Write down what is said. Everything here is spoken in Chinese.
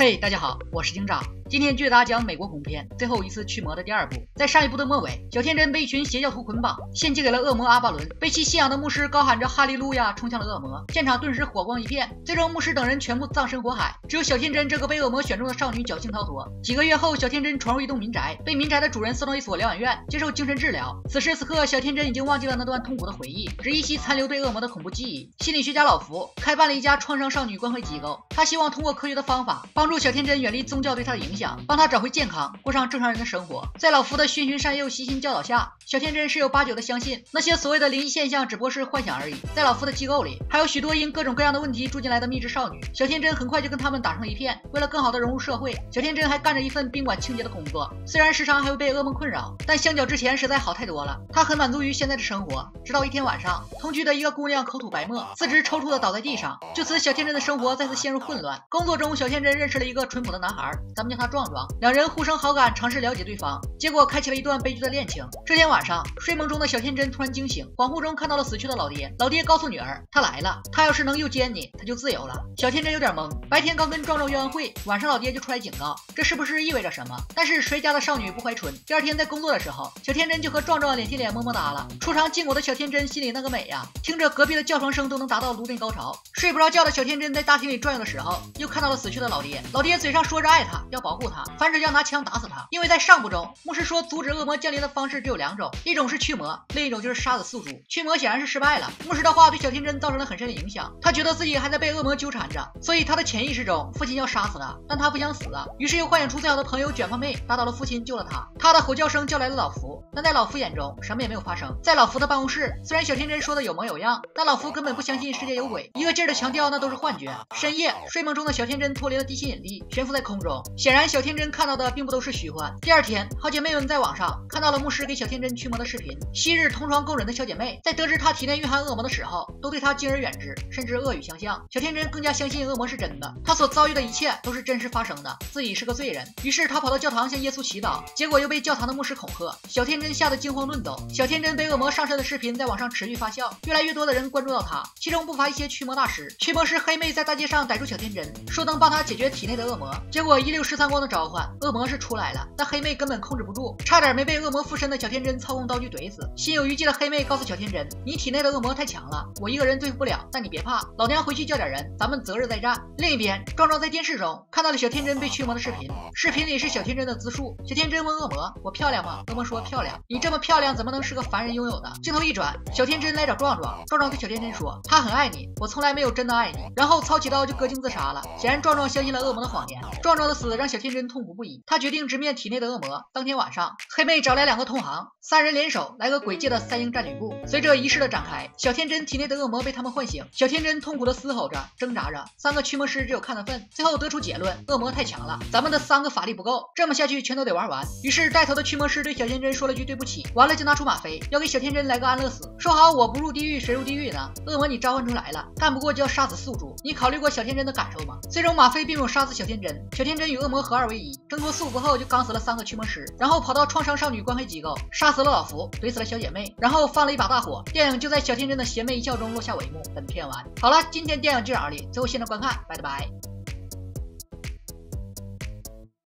嘿，大家好，我是警长。今天继续大家讲美国恐怖片《最后一次驱魔》的第二部。在上一部的末尾，小天真被一群邪教徒捆绑，献祭给了恶魔阿巴伦。被其信仰的牧师高喊着“哈利路亚”冲向了恶魔，现场顿时火光一片。最终，牧师等人全部葬身火海，只有小天真这个被恶魔选中的少女侥幸逃脱。几个月后，小天真闯入一栋民宅，被民宅的主人送到一所疗养院接受精神治疗。此时此刻，小天真已经忘记了那段痛苦的回忆，只依稀残留对恶魔的恐怖记忆。心理学家老福开办了一家创伤少女关怀机构，他希望通过科学的方法帮助小天真远离宗教对她的影响，帮他找回。健康，过上正常人的生活。在老夫的循循善诱、悉心教导下，小天真十有八九的相信那些所谓的灵异现象只不过是幻想而已。在老夫的机构里，还有许多因各种各样的问题住进来的秘制少女。小天真很快就跟他们打成了一片。为了更好的融入社会，小天真还干着一份宾馆清洁的工作。虽然时常还会被噩梦困扰，但相较之前实在好太多了。他很满足于现在的生活。直到一天晚上，同居的一个姑娘口吐白沫，四肢抽搐的倒在地上。就此，小天真的生活再次陷入混乱。工作中，小天真认识了一个淳朴的男孩，咱们叫他壮壮。两人互生好感，尝试了解对方，结果开启了一段悲剧的恋情。这天晚上，睡梦中的小天真突然惊醒，恍惚中看到了死去的老爹。老爹告诉女儿，他来了，他要是能又见你，他就自由了。小天真有点懵，白天刚跟壮壮约完会，晚上老爹就出来警告，这是不是意味着什么？但是谁家的少女不怀春？第二天在工作的时候，小天真就和壮壮脸贴脸么么哒了。初尝禁果的小天真心里那个美呀，听着隔壁的叫床声都能达到颅内高潮。睡不着觉的小天真在大厅里转悠的时候，又看到了死去的老爹。老爹嘴上说着爱他，要保护护他，反手要拿枪打死他。因为在上部中，牧师说阻止恶魔降临的方式只有两种，一种是驱魔，另一种就是杀死宿主。驱魔显然是失败了。牧师的话对小天真造成了很深的影响，他觉得自己还在被恶魔纠缠着，所以他的潜意识中，父亲要杀死他，但他不想死啊，于是又幻想出最好的朋友卷发妹打倒了父亲，救了他。他的吼叫声叫来了老福，但在老福眼中，什么也没有发生。在老福的办公室，虽然小天真说的有模有样，但老福根本不相信世界有鬼，一个劲儿的强调那都是幻觉。深夜，睡梦中的小天真脱离了地心引力，悬浮在空中。显然，小天真看到的并不都是虚幻。第二天，好姐妹们在网上看到了牧师给小天真驱魔的视频。昔日同床共枕的小姐妹，在得知她体内蕴含恶魔的时候，都对她敬而远之，甚至恶语相向。小天真更加相信恶魔是真的，她所遭遇的一切都是真实发生的，自己是个罪人。于是她跑到教堂向耶稣祈祷，结果又被教堂的牧师恐吓。小天真吓得惊慌乱走。小天真被恶魔上身的视频在网上持续发酵，越来越多的人关注到她，其中不乏一些驱魔大师。驱魔师黑妹在大街上逮住小天真，说能帮她解决体内的恶魔。结果一溜十三光的召唤，恶魔是出来了，但黑妹根本控制不住。差点没被恶魔附身的小天真操控刀具怼死。心有余悸的黑妹告诉小天真：“你体内的恶魔太强了，我一个人对付不了。但你别怕，老娘回去叫点人，咱们择日再战。”另一边，壮壮在电视中看到了小天真被驱魔的视频。视频里是小天真的自述。小天真问恶魔：“我漂亮吗？”恶魔说：“漂亮。”你这么漂亮，怎么能是个凡人拥有的？镜头一转，小天真来找壮壮。壮壮对小天真说：“他很爱你，我从来没有真的爱你。”然后操起刀就割颈自杀了。显然，壮壮相信了恶魔的谎言。壮壮的死让小天真痛苦不已，他决定直面体内的恶魔。当天晚上，黑。妹找来两个同行，三人联手来个鬼界的三英战吕布。随着仪式的展开，小天真体内的恶魔被他们唤醒，小天真痛苦的嘶吼着，挣扎着。三个驱魔师只有看的份，最后得出结论：恶魔太强了，咱们的三个法力不够，这么下去全都得玩完。于是带头的驱魔师对小天真说了句对不起，完了就拿出吗啡，要给小天真来个安乐死。说好我不入地狱谁入地狱呢？恶魔你召唤出来了，干不过就要杀死宿主，你考虑过小天真的感受吗？最终吗啡并没有杀死小天真，小天真与恶魔合二为一，挣脱束缚后就刚死了三个驱魔师，然后跑到创伤。少女关黑机构杀死了老福，怼死了小姐妹，然后放了一把大火。电影就在小天真的邪魅一笑中落下帷幕。本片完，好了，今天电影就到这里，最后现场观看，拜了拜。